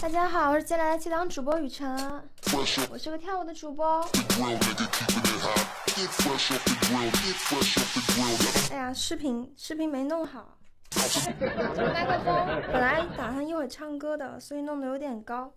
大家好，我是接下来的气档主播雨辰，我是个跳舞的主播。哎呀，视频视频没弄好，麦克风。本来打算一会儿唱歌的，所以弄得有点高。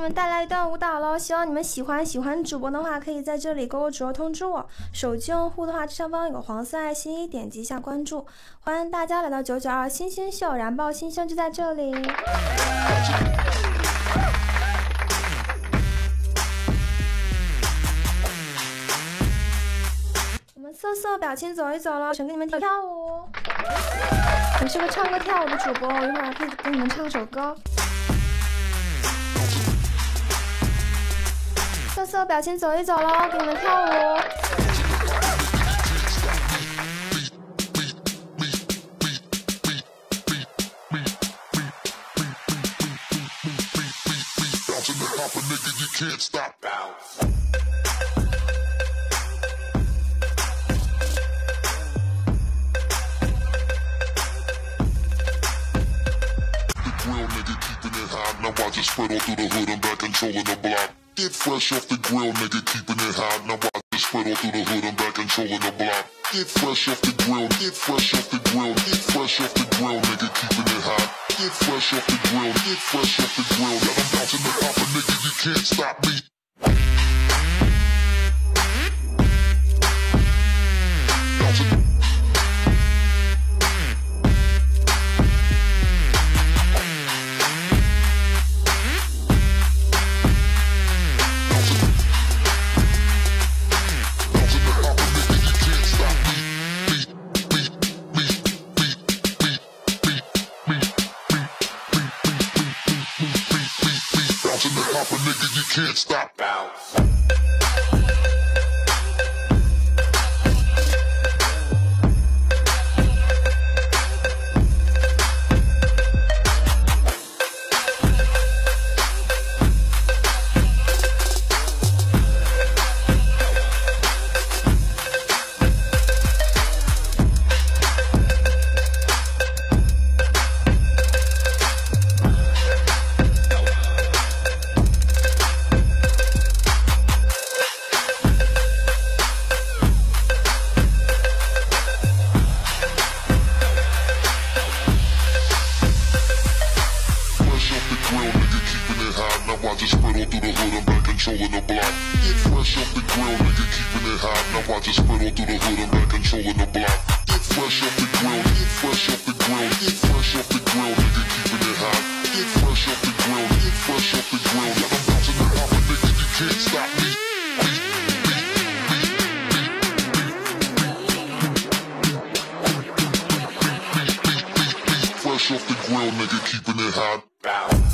你们带来一段舞蹈喽，希望你们喜欢。喜欢主播的话，可以在这里勾勾主播通知我。手机用户的话，上方有个黄色爱心，点击一下关注。欢迎大家来到九九二星星秀，燃爆星星就在这里。我们色色表情走一走了，想跟你们跳舞。我是个唱歌跳舞的主播，我一会儿可以给你们唱首歌。色色表情走一走喽，给你们跳舞。Get fresh off the grill, nigga, keeping it hot. Now watch it spread all through the hood, I'm back controlling the block. Get fresh off the grill, get fresh off the grill, get fresh off the grill, nigga, keeping it hot. Get fresh off the grill, get fresh off the grill. Now I'm bouncing the copper, nigga, you can't stop me. Get fresh off the grill, nigga, keeping it hot. Now it spread all through the hood, I'm back controlling the block. Get fresh off the grill, get fresh off the grill, get fresh off the grill, nigga, keeping it hot. Get fresh off the grill, get fresh off the grill. Now I'm bouncing the hopper, nigga, you can't stop me. Fresh off the grill, nigga, keeping it hot. Bounce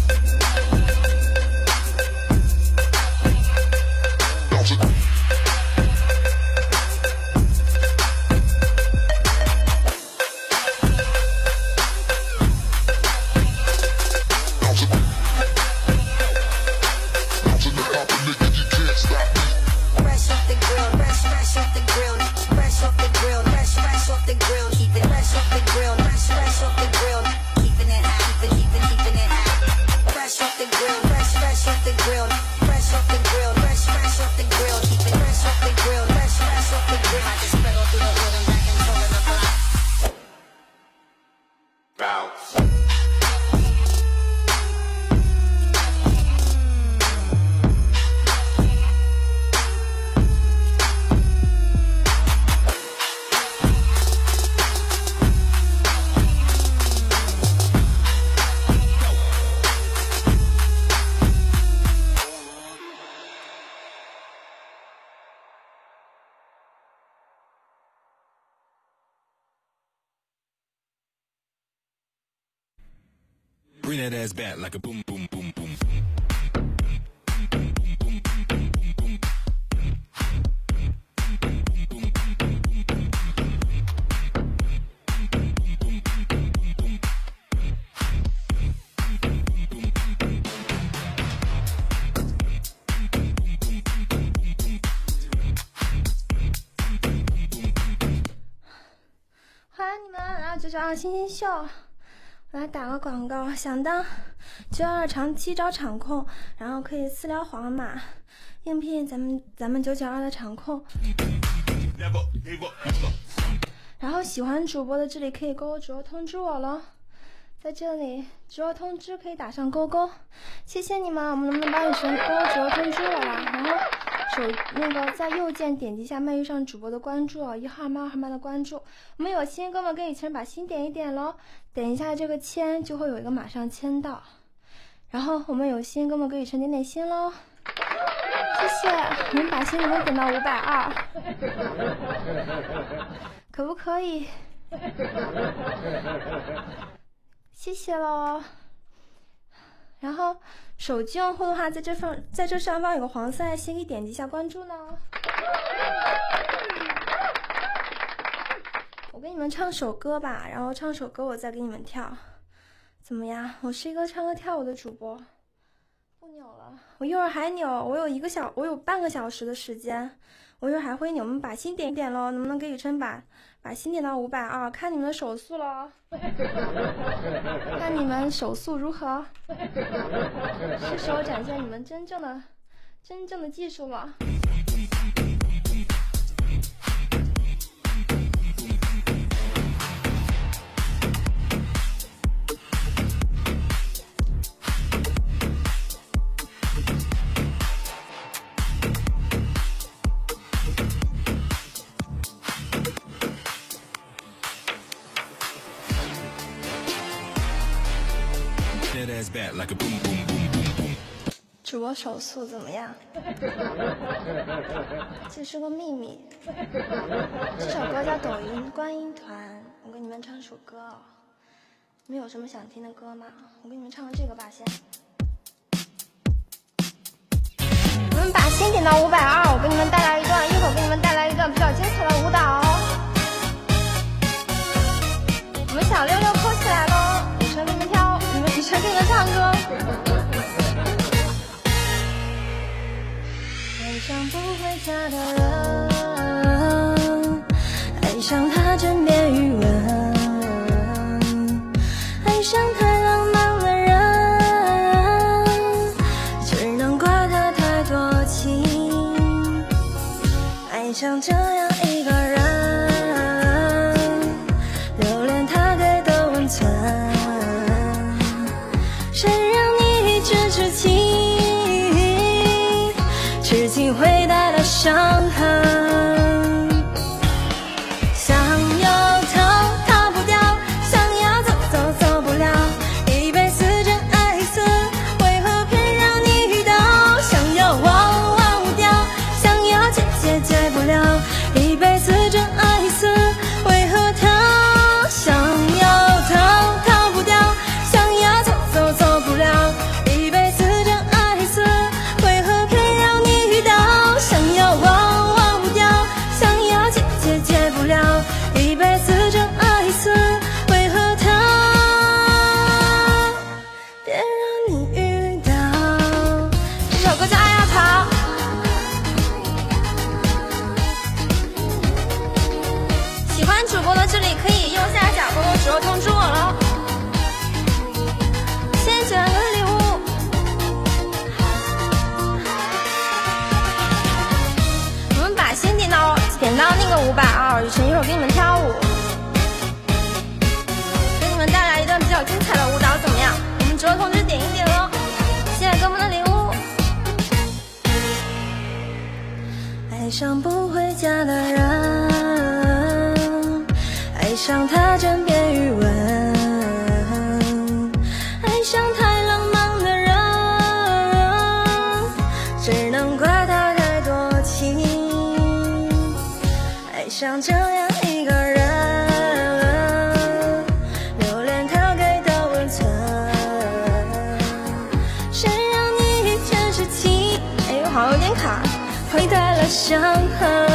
欢迎你们，然后九九二星星秀。来打个广告，想当九九二长期招场控，然后可以私聊皇马，应聘咱们咱们九九二的场控。然后喜欢主播的这里可以勾勾主播通知我喽，在这里主播通知可以打上勾勾，谢谢你们，我们能不能帮雨辰勾勾主播通知我啦？然后手那个在右键点击一下麦遇上主播的关注哦，一号麦二号麦的关注，我们有新哥们跟雨辰把心点一点喽，点一下这个签就会有一个马上签到，然后我们有新哥们给雨辰点点心喽。谢谢，你们把心能不能点到五百二？可不可以？谢谢喽。然后手机用户的话，在这方在这上方有个黄色爱心，可以点击一下关注呢。我给你们唱首歌吧，然后唱首歌我再给你们跳，怎么样？我是一个唱歌跳舞的主播。不扭了，我一会儿还扭，我有一个小，我有半个小时的时间，我一会儿还会扭。我们把心点一点喽，能不能给雨辰把把心点到五百啊？看你们的手速喽，看你们手速如何？是时候展现你们真正的真正的技术了。主播手速怎么样？这是个秘密。这首歌叫《抖音观音团》，我给你们唱首歌哦。你们有什么想听的歌吗？我给你们唱个这个吧，先。我们把心点到五百二，我给你们带来一段，一会儿给你们带来一段比较精彩的舞蹈哦。我们小六六扣起来的唱歌。爱上不回家的人，爱上他枕边雨辰一会儿给你们跳舞，给你们带来一段比较精彩的舞蹈，怎么样？我们直播通知点一点喽。谢谢哥们的礼物。爱上不回家的人，爱上他真伤痕。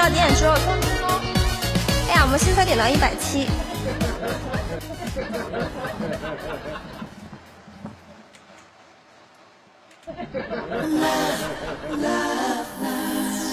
到点之后通知哦。哎呀，我们现在点到一百七。